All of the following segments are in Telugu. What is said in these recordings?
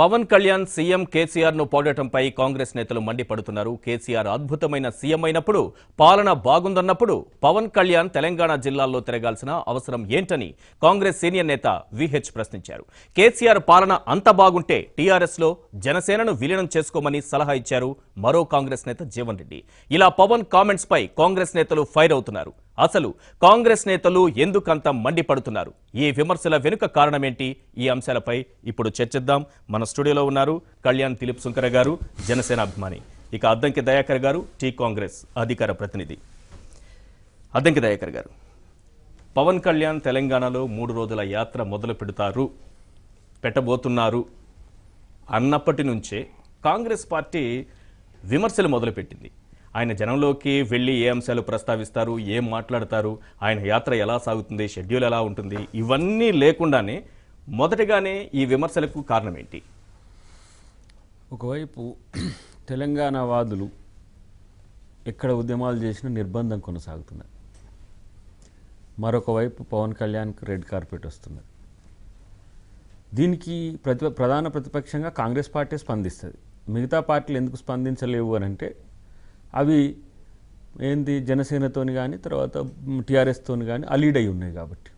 పవన్ కళ్యాణ్ సీఎం కేసీఆర్ను పొగడటంపై కాంగ్రెస్ నేతలు మండిపడుతున్నారు. కేసీఆర్ అద్భుతమైన సీఎం అయినప్పుడు పాలన బాగుందన్నప్పుడు పవన్ కళ్యాణ్ తెలంగాణ జిల్లాల్లో తిరగాల్సిన అవసరం ఏంటని కాంగ్రెస్ సీనియర్ నేత విహెచ్ ప్రశ్నించారు. కేసీఆర్ పాలన అంత బాగుంటే టీఆర్ఎస్లో జనసేనను విలీనం చేసుకోమని సలహా ఇచ్చారు మరో కాంగ్రెస్ నేత జీవన్ రెడ్డి. ఇలా పవన్ కామెంట్స్ పై కాంగ్రెస్ నేతలు ఫైర్ అవుతున్నారు. అసలు కాంగ్రెస్ నేతలు ఎందుకంత మండిపడుతున్నారు? ఈ విమర్శల వెనుక కారణమేంటి? ఈ అంశాలపై ఇప్పుడు చర్చిద్దాం. మన స్టూడియోలో ఉన్నారు కళ్యాణ్ దిలీప్ సుంకర గారు జనసేన అభిమాని. ఇక అద్దంకి దయాకర్ గారు టీ కాంగ్రెస్ అధికార ప్రతినిధి. అద్దంకి దయాకర్ గారు పవన్ కళ్యాణ్ తెలంగాణలో మూడు రోజుల యాత్ర మొదలు పెడతారు పెట్టబోతున్నారు అన్నప్పటి నుంచే కాంగ్రెస్ పార్టీ విమర్శలు మొదలుపెట్టింది. ఆయన జనంలోకి వెళ్ళి ఏ అంశాలు ప్రస్తావిస్తారు ఏం మాట్లాడతారు ఆయన యాత్ర ఎలా సాగుతుంది షెడ్యూల్ ఎలా ఉంటుంది ఇవన్నీ లేకుండానే మొదటగానే ఈ విమర్శలకు కారణం ఏంటి ఒకవైపు తెలంగాణ వాదులు ఎక్కడ ఉద్యమాలు చేసినా నిర్బంధం కొనసాగుతున్నది. మరొక వైపు పవన్ కళ్యాణ్కి రెడ్ కార్పెట్ వస్తున్నది. దీనికి ప్రతి ప్రధాన ప్రతిపక్షంగా కాంగ్రెస్ పార్టీ స్పందిస్తుంది. మిగతా పార్టీలు ఎందుకు స్పందించలేవు అని అంటే అవి ఏంది జనసేనతోని కానీ తర్వాత టీఆర్ఎస్తోని కానీ అలీడ్ అయి ఉన్నాయి కాబట్టి.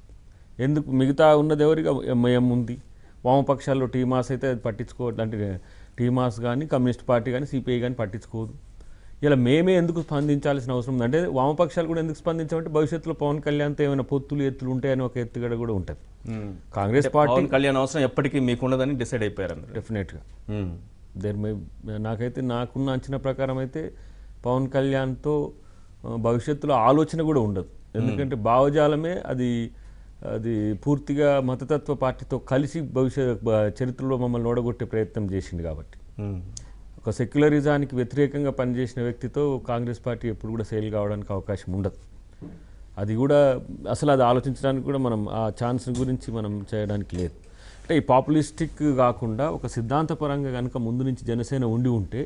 ఎందుకు? మిగతా ఉన్నది ఎవరిగా? ఎంఐఎం ఉంది. వామపక్షాల్లో టీమాస్ అయితే అది పట్టించుకోవట్లేదు అంటే టీమాస్ కానీ కమ్యూనిస్ట్ పార్టీ కానీ సిపిఐ కానీ పట్టించుకోదు. ఇలా మేమే ఎందుకు స్పందించాల్సిన అవసరం ఉంది? అంటే వామపక్షాలు కూడా ఎందుకు స్పందించామంటే భవిష్యత్తులో పవన్ కళ్యాణ్తో ఏమైనా పొత్తులు ఎత్తులు ఉంటాయని ఒక ఎత్తుగడ కూడా ఉంటుంది. కాంగ్రెస్ పార్టీ కళ్యాణ్ అవసరం ఎప్పటికీ మీకున్నదని డిసైడ్ అయిపోయారు డెఫినెట్గా. దేర్ మే నాకైతే నాకున్న అంచనా ప్రకారం అయితే పవన్ కళ్యాణ్తో భవిష్యత్తులో ఆలోచన కూడా ఉండదు. ఎందుకంటే భావజాలమే అది అది పూర్తిగా మతతత్వ పార్టీతో కలిసి భవిష్యత్ చరిత్రలో మమ్మల్ని ఓడగొట్టే ప్రయత్నం చేసింది కాబట్టి. ఒక సెక్యులరిజానికి వ్యతిరేకంగా పనిచేసిన వ్యక్తితో కాంగ్రెస్ పార్టీ ఎప్పుడు కూడా సేల్ కావడానికి అవకాశం ఉండదు. అది కూడా అసలు అది ఆలోచించడానికి కూడా మనం ఆ ఛాన్స్ గురించి మనం చేయడానికి లేదు. అంటే ఈ పాపులిస్టిక్ కాకుండా ఒక సిద్ధాంతపరంగా కనుక ముందు నుంచి జనసేన ఉండి ఉంటే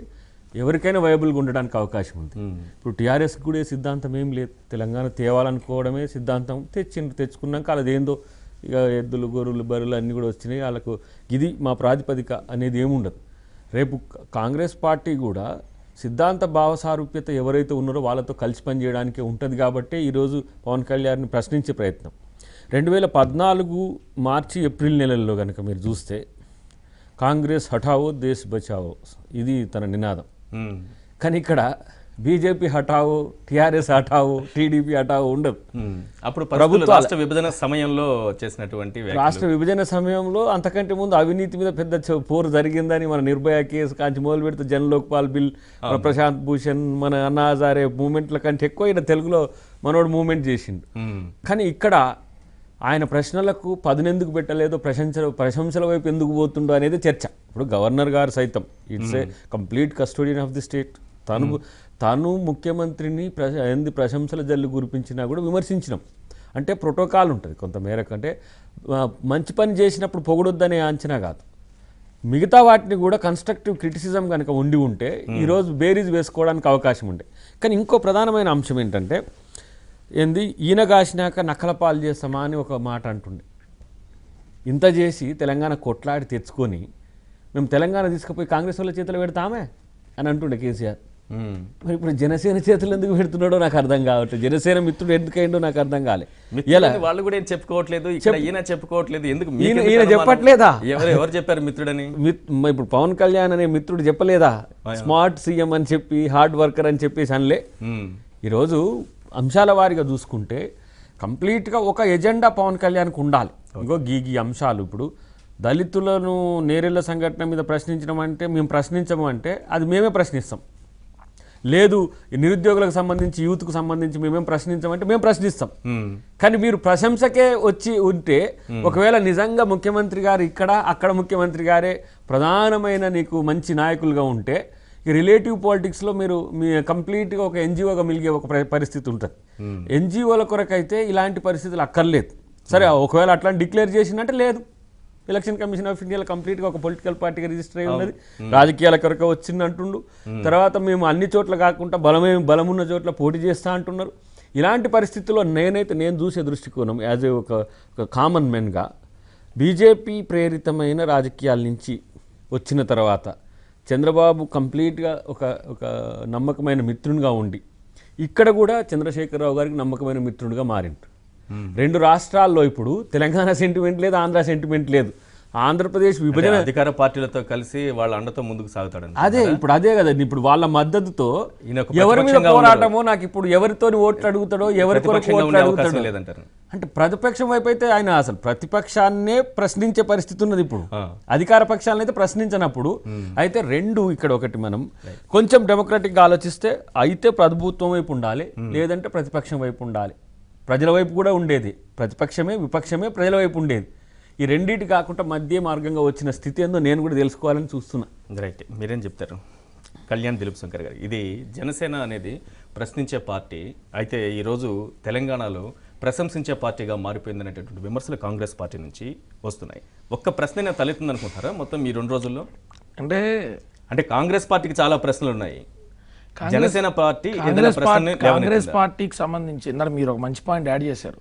ఎవరికైనా వైబుల్గా ఉండడానికి అవకాశం ఉంది. ఇప్పుడు టీఆర్ఎస్ కూడా సిద్ధాంతం ఏం లేదు. తెలంగాణ తేవాలనుకోవడమే సిద్ధాంతం. తెచ్చిండ్రు తెచ్చుకున్నాక అది ఏందో ఇక ఎద్దులు గొర్రెలు బర్రెలు అన్నీ కూడా వచ్చినాయి. వాళ్ళకు ఇది మా ప్రాతిపదిక అనేది ఏముండదు రేపు కాంగ్రెస్ పార్టీ కూడా సిద్ధాంత భావ సారూప్యత ఎవరైతే ఉన్నారో వాళ్ళతో కలిసి పనిచేయడానికే ఉంటుంది కాబట్టి ఈరోజు పవన్ కళ్యాణ్ని ప్రశ్నించే ప్రయత్నం. రెండు వేల పద్నాలుగు మార్చి ఏప్రిల్ నెలల్లో కనుక మీరు చూస్తే కాంగ్రెస్ హఠావో దేశ్ బచావో ఇది తన నినాదం. కానీ ఇక్కడ బీజేపీ హఠావో టీఆర్ఎస్ హఠావో టీడీపీ హఠావో ఉండదు. అప్పుడు ప్రభుత్వ రాష్ట్ర విభజన సమయంలో చేసినటువంటి. రాష్ట్ర విభజన సమయంలో అంతకంటే ముందు అవినీతి మీద పెద్ద పోరు జరిగిందని మన నిర్భయ కేసు కాంచి మొదలు పెడితే జన్ లోక్పాల్ బిల్ మన ప్రశాంత్ భూషణ్ మన అన్నా హజారే మూమెంట్ల కంటే ఎక్కువ ఈయన తెలుగులో మనోడు మూమెంట్ చేసిండు. కానీ ఇక్కడ ఆయన ప్రశ్నలకు పదునెందుకు పెట్టలేదో ప్రశంసల ప్రశంసల వైపు ఎందుకు పోతుండో అనేది చర్చ. ఇప్పుడు గవర్నర్ గారు సైతం it's a complete custodian of the state తను తాను ముఖ్యమంత్రిని ఎందు ప్రశంసల జల్లు కురిపించినా కూడా విమర్శించినాం. అంటే ప్రోటోకాల్ ఉంటుంది కొంత మేరకు అంటే మంచి పని చేసినప్పుడు పొగడొద్దనే అంచనా కాదు. మిగతా వాటిని కూడా కన్స్ట్రక్టివ్ క్రిటిసిజం కనుక ఉండి ఉంటే ఈరోజు బేరీజ్ వేసుకోవడానికి అవకాశం ఉండే. కానీ ఇంకో ప్రధానమైన అంశం ఏంటంటే ఏంది? ఈయన కాసినాక నక్కల పాలు చేస్తామా అని ఒక మాట అంటుండే. ఇంత చేసి తెలంగాణ కొట్లాడి తెచ్చుకొని మేము తెలంగాణ తీసుకుపోయి కాంగ్రెస్ వాళ్ళ చేతులు పెడతామే అని అంటుండే కేసీఆర్. మరి ఇప్పుడు జనసేన చేతులు ఎందుకు పెడుతున్నాడో నాకు అర్థం కావట్లేదు. జనసేన మిత్రుడు ఎందుకైందో నాకు అర్థం కాలే. మిత్రుడని వాళ్ళు కూడా ఏం చెప్పుకోవట్లేదు? ఈయన చెప్పుకోవట్లేదు. ఎందుకు ఈయన-? చెప్పట్లేదా? ఎవరు ఎవరు చెప్పారు మిత్రుడని? ఇప్పుడు పవన్ కళ్యాణ్ అనే మిత్రుడు చెప్పలేదా? స్మార్ట్ సీఎం అని చెప్పి హార్డ్ వర్కర్ అని చెప్పేసి అనలే. ఈరోజు అంశాల వారీగా చూసుకుంటే కంప్లీట్గా ఒక ఎజెండా పవన్ కళ్యాణ్కి ఉండాలి. ఇంకో గీ గీ అంశాలు ఇప్పుడు దళితులను నేరెళ్ళ సంఘటన మీద ప్రశ్నించడం అంటే మేము ప్రశ్నించము అంటే అది మేమే ప్రశ్నిస్తాం. లేదు నిరుద్యోగులకు సంబంధించి యూత్కు సంబంధించి మేమేం ప్రశ్నించమంటే మేము ప్రశ్నిస్తాం. కానీ మీరు ప్రశంసకే వచ్చి ఉంటే ఒకవేళ నిజంగా ముఖ్యమంత్రి గారు ఇక్కడ అక్కడ ముఖ్యమంత్రి గారే ప్రధానమైన నీకు మంచి నాయకులుగా ఉంటే ఈ రిలేటివ్ పాలిటిక్స్లో మీరు మీ కంప్లీట్గా ఒక ఎన్జిఓగా మిలిగే ఒక ప్ర- పరిస్థితి ఉంటుంది. ఎన్జిఓల కొరకైతే ఇలాంటి పరిస్థితులు అక్కర్లేదు. సరే ఒకవేళ అట్లా డిక్లేర్ చేసినట్టే లేదు. ఎలక్షన్ కమిషన్ ఆఫ్ ఇండియాలో కంప్లీట్గా ఒక పొలిటికల్ పార్టీగా రిజిస్టర్ అయి ఉన్నది. రాజకీయాల కొరకు వచ్చింది అంటుండు. తర్వాత మేము అన్ని చోట్ల కాకుండా బలమే బలమున్న చోట్ల పోటీ చేస్తా అంటున్నారు. ఇలాంటి పరిస్థితుల్లో నేనైతే నేను చూసే దృష్టికోణం యాజ్ ఏ ఒక ఒక కామన్ మెన్గా బీజేపీ ప్రేరితమైన రాజకీయాల నుంచి వచ్చిన తర్వాత చంద్రబాబు కంప్లీట్గా ఒక ఒక నమ్మకమైన మిత్రునిగా ఉండి ఇక్కడ కూడా చంద్రశేఖరరావు గారికి నమ్మకమైన మిత్రుడిగా మారిండు. రెండు రాష్ట్రాల్లో ఇప్పుడు తెలంగాణ సెంటిమెంట్ లేదు ఆంధ్ర సెంటిమెంట్ లేదు. ఆంధ్రప్రదేశ్ విభజన అధికార పార్టీలతో కలిసి వాళ్ళ అండతో ముందుకు సాగుతాడని అదే ఇప్పుడు అదే కదండి ఇప్పుడు వాళ్ళ మద్దతుతో ఎవరి మీద పోరాటమో నాకు ఇప్పుడు ఎవరితో ఓట్లు అడుగుతాడో ఎవరి కొరకు ఓట్లు అడుగుతాడో. లేదంటారు. అంటే ప్రతిపక్షం వైపు అయితే ఆయన అసలు ప్రతిపక్షాన్నే ప్రశ్నించే పరిస్థితి ఉన్నది ఇప్పుడు. అధికార పక్షాలను అయితే ప్రశ్నించినప్పుడు అయితే రెండు ఇక్కడ ఒకటి మనం కొంచెం డెమోక్రటిక్గా ఆలోచిస్తే అయితే ప్రభుత్వం వైపు ఉండాలి లేదంటే ప్రతిపక్షం వైపు ఉండాలి. ప్రజల వైపు కూడా ఉండేది. ప్రతిపక్షమే విపక్షమే ప్రజల వైపు ఉండేది. ఈ రెండింటి కాకుండా మధ్య మార్గంగా వచ్చిన స్థితి ఏందో నేను కూడా తెలుసుకోవాలని చూస్తున్నా. రైట్ మీరేం చెప్తారు? కళ్యాణ్ దిలీప్ శంకర్ గారు. ఇది జనసేన అనేది ప్రశ్నించే పార్టీ. అయితే ఈరోజు తెలంగాణలో ప్రశంసించే పార్టీగా మారిపోయిందనేటటువంటి విమర్శలు కాంగ్రెస్ పార్టీ నుంచి వస్తున్నాయి. ఒక్క ప్రశ్న తలెత్తుంది అనుకుంటారా మొత్తం ఈ రెండు రోజుల్లో? అంటే అంటే కాంగ్రెస్ పార్టీకి చాలా ప్రశ్నలు ఉన్నాయి. జనసేన పార్టీ కాంగ్రెస్ ప్రశ్న పార్టీ కాంగ్రెస్ పార్టీకి సంబంధించి ఇందాక మీరు ఒక మంచి పాయింట్ యాడ్ చేశారు.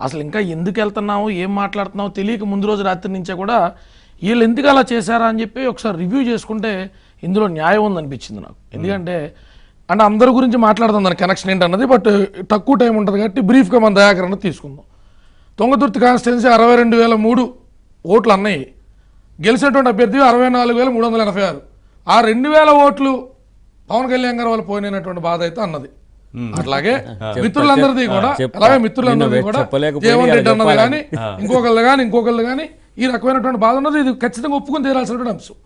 అసలు ఇంకా ఎందుకు వెళ్తున్నావు ఏం మాట్లాడుతున్నావు తెలియక ముందు రోజు రాత్రి నుంచే కూడా వీళ్ళు ఎందుకు అలా చేశారా అని చెప్పి ఒకసారి రివ్యూ చేసుకుంటే ఇందులో న్యాయం ఉందనిపించింది నాకు. ఎందుకంటే అంటే అందరి గురించి మాట్లాడుతుంది దాని కనెక్షన్ ఏంటన్నది బట్ తక్కువ టైం ఉంటుంది కాబట్టి బ్రీఫ్గా మన దయాకరణ తీసుకుందాం. తొంగతుర్తి కాన్స్టిట్యున్సీ అరవై రెండు వేల మూడు ఓట్లు అన్నాయి గెలిచినటువంటి అభ్యర్థి అరవై నాలుగు వేల మూడు వందల ఎనభై ఆరు. ఆ రెండు వేల ఓట్లు పవన్ కళ్యాణ్ గారు వాళ్ళు పోయినటువంటి బాధ అయితే అన్నది. అట్లాగే మిత్రులందరిది కూడా అలాగే మిత్రులందరిది కూడా జీవన్ రెడ్డి అన్నది. కానీ ఇంకొకళ్ళు కానీ ఇంకొకళ్ళు కానీ ఈ రకమైనటువంటి బాధ ఉన్నది. ఇది ఖచ్చితంగా ఒప్పుకొని తీరాల్సినటువంటి అంశం.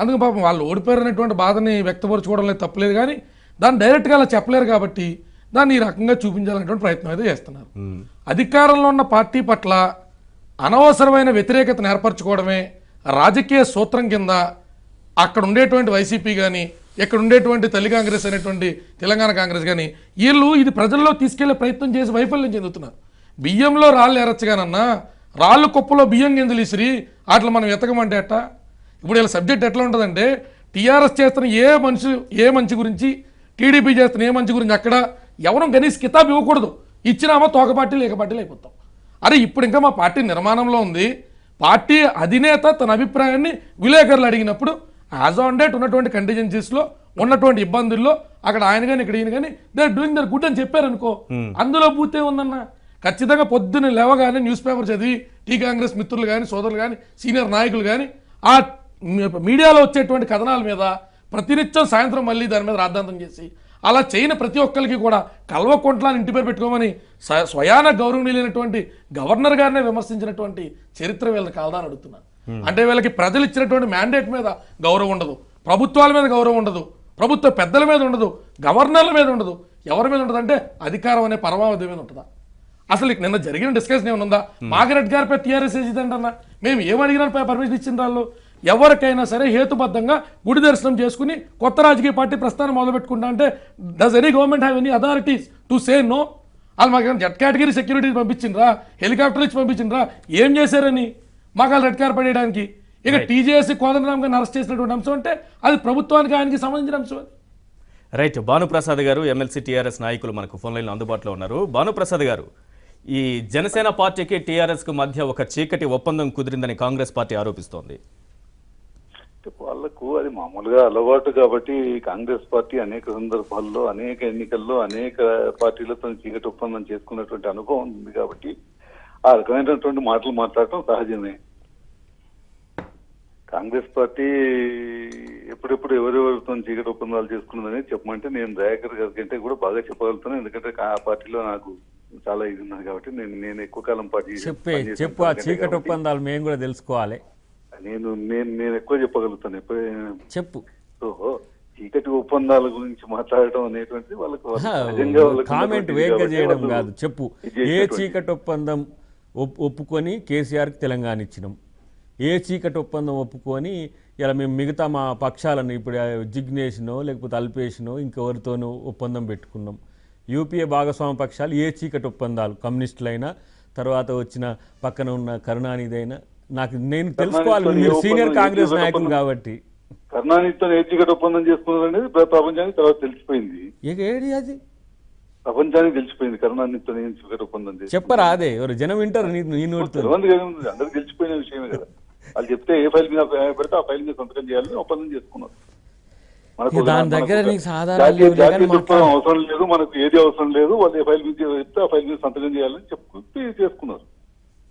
అందుకే పాపం వాళ్ళు ఓడిపోయారనేటువంటి బాధని వ్యక్తపరచుకోవడం లేదు తప్పలేదు కానీ దాన్ని డైరెక్ట్గా అలా చెప్పలేరు కాబట్టి దాన్ని ఈ రకంగా చూపించాలనేటువంటి ప్రయత్నం అయితే చేస్తున్నారు. అధికారంలో ఉన్న పార్టీ పట్ల అనవసరమైన వ్యతిరేకతను ఏర్పరచుకోవడమే రాజకీయ సూత్రం కింద అక్కడ ఉండేటువంటి వైసీపీ కానీ ఇక్కడ ఉండేటువంటి తల్లి కాంగ్రెస్ అనేటువంటి తెలంగాణ కాంగ్రెస్ కానీ వీళ్ళు ఇది ప్రజల్లో తీసుకెళ్ళే ప్రయత్నం చేసి వైఫల్యం చెందుతున్నారు. బియ్యంలో రాళ్ళు ఎరచ్చగానన్నా రాళ్ళు కుప్పలో బియ్యం గింజలు ఇసిరి వాటిని మనం ఎతకమంటే అట్ట ఇప్పుడు ఇలా సబ్జెక్ట్ ఎట్లా ఉంటుందంటే టీఆర్ఎస్ చేస్తున్న ఏ మనిషి ఏ మంచి గురించి టీడీపీ చేస్తున్న ఏ మంచి గురించి అక్కడ ఎవరం కనీస కితాబ్ ఇవ్వకూడదు. ఇచ్చినామా తోక పార్టీ లేక పార్టీలు అయిపోతాం అరే ఇప్పుడు ఇంకా మా పార్టీ నిర్మాణంలో ఉంది. పార్టీ అధినేత తన అభిప్రాయాన్ని విలేకరులు అడిగినప్పుడు యాజ్ ఆన్ డేట్ ఉన్నటువంటి కంటిజెన్సీస్లో ఉన్నటువంటి ఇబ్బందుల్లో అక్కడ ఆయన కానీ ఇక్కడ ఈయన కానీ దే డూయింగ్ దర్ గుడ్ అని చెప్పారనుకో అందులో పూర్తే ఉందన్న. ఖచ్చితంగా పొద్దున్న లేవగానే న్యూస్ పేపర్ చదివి టీ కాంగ్రెస్ మిత్రులు కానీ సోదరులు కానీ సీనియర్ నాయకులు కానీ ఆ మీడియాలో వచ్చేటువంటి కథనాల మీద ప్రతినిత్యం సాయంత్రం మళ్ళీ దాని మీద రాద్ధాంతం చేసి అలా చేయని ప్రతి ఒక్కరికి కూడా కల్వకుంట్లని ఇంటి పేరు పెట్టుకోమని స్వ- స్వయాన గౌరవనీయులైనటువంటి గవర్నర్ గారినే విమర్శించినటువంటి చరిత్ర వీళ్ళకి కాదని అడుగుతున్నాను. అంటే వీళ్ళకి ప్రజలు ఇచ్చినటువంటి మ్యాండేట్ మీద గౌరవం ఉండదు. ప్రభుత్వాల మీద గౌరవం ఉండదు. ప్రభుత్వ పెద్దల మీద ఉండదు. గవర్నర్ల మీద ఉండదు. ఎవరి మీద ఉండదు అంటే అధికారం అనే పరమావధి మీద ఉంటుందా? అసలు నిన్న జరిగిన డిస్కషన్ ఏమన్నా మాగరెట్ గారిపై టీఆర్ఎస్ వేసిందంటన్నా మేము ఏమడిగినా పర్మిషన్ ఇచ్చిన వాళ్ళు ఎవరికైనా సరే హేతుబద్ధంగా గుడి దర్శనం చేసుకుని కొత్త రాజకీయ పార్టీ ప్రస్థానం మొదలు పెట్టుకుంటా అంటే does any government have any authorities to say no వాళ్ళు మాకు జెట్ కేటగిరీ సెక్యూరిటీ పంపించిండ్రా? హెలికాప్టర్ ఇచ్చి పంపించిండ్రా? ఏం చేశారని? మాకు రెడ్ కార్ పడేయడానికి. ఇక టీజేఎస్ కోదండరామ్ గారిని అరెస్ట్ చేసినటువంటి అంశం అంటే అది ప్రభుత్వానికి ఆయనకి సంబంధించిన అంశం అది. రైట్ భానుప్రసాద్ గారు ఎమ్మెల్సీ టీఆర్ఎస్ నాయకులు మనకు ఫోన్ లైన్లో అందుబాటులో ఉన్నారు. భానుప్రసాద్ గారు ఈ జనసేన పార్టీకి టీఆర్ఎస్కు మధ్య ఒక చీకటి ఒప్పందం కుదిరిందని కాంగ్రెస్ పార్టీ ఆరోపిస్తోంది. అంటే వాళ్ళకు అది మామూలుగా అలవాటు కాబట్టి కాంగ్రెస్ పార్టీ అనేక సందర్భాల్లో అనేక ఎన్నికల్లో అనేక పార్టీలతో చీకటి ఒప్పందం చేసుకున్నటువంటి అనుభవం ఉంది కాబట్టి ఆ రకమైనటువంటి మాటలు మాట్లాడటం సహజమే. కాంగ్రెస్ పార్టీ ఎప్పుడెప్పుడు ఎవరెవరితో చీకటి ఒప్పందాలు చేసుకున్నదని చెప్పమంటే నేను దయాకర్ గారి కంటే కూడా బాగా చెప్పగలుగుతాను. ఎందుకంటే ఆ పార్టీలో నాకు చాలా ఇది ఉన్నది కాబట్టి నేను నేను ఎక్కువ కాలం పార్టీ చెప్పే చెప్పు ఆ చీకటి ఒప్పందాలు మేము కూడా తెలుసుకోవాలి. నేను నేను నేను ఎక్కువ చెప్పగలుగుతాను. ఎప్పుడు చెప్పు. సో చీకటి ఒప్పందాల గురించి మాట్లాడటం అనేటువంటిది వాళ్ళకు కామెంట్ వేగ చేయడం కాదు. చెప్పు. ఏ చీకటి ఒప్పందం ఒప్- ఒప్పుకొని కేసీఆర్కి తెలంగాణ ఇచ్చినాం. ఏ చీకటి ఒప్పందం ఒప్పుకొని ఇలా మేము మిగతా మా పక్షాలను ఇప్పుడు జిగ్నేషనో లేకపోతే అల్పేషనో ఇంకెవరితోనో ఒప్పందం పెట్టుకున్నాం. యూపీఏ భాగస్వామ్య పక్షాలు ఏ చీకటి ఒప్పందాలు? కమ్యూనిస్టులైనా తర్వాత వచ్చిన పక్కన ఉన్న కరుణానిదైనా నాకు నేను తెలుసుకోవాలి మీరు సీనియర్ కాంగ్రెస్ నాయకులు? కాబట్టి. కరుణానిధితో ఏ చీకటి ఒప్పందం చేసుకున్నారు అనేది ప్రపంచానికి తర్వాత తెలిసిపోయింది. ఇక ఏడి అది? ప్రపంచానికి తెలిసిపోయింది చీకటి ఒప్పందం చేసి చెప్పరా అదే ఎవరు జనం వింటారు నీ నీ నోటితో తెలియదు కదా అందరికి తెలిసిపోయిన విషయమే కదా. వాళ్ళు చెప్తే ఏ ఫైల్ మీద పెడితే ఆ ఫైల్ మీద సంతకం చేయాలని ఒప్పందం చేసుకున్నారు. మనకు. అవసరం లేదు. మనకు ఏది అవసరం లేదు. వాళ్ళు ఏ ఫైల్ మీద చెప్తే ఆ ఫైల్ మీద సంతకం చేయాలని చెప్పి చేసుకున్నారు.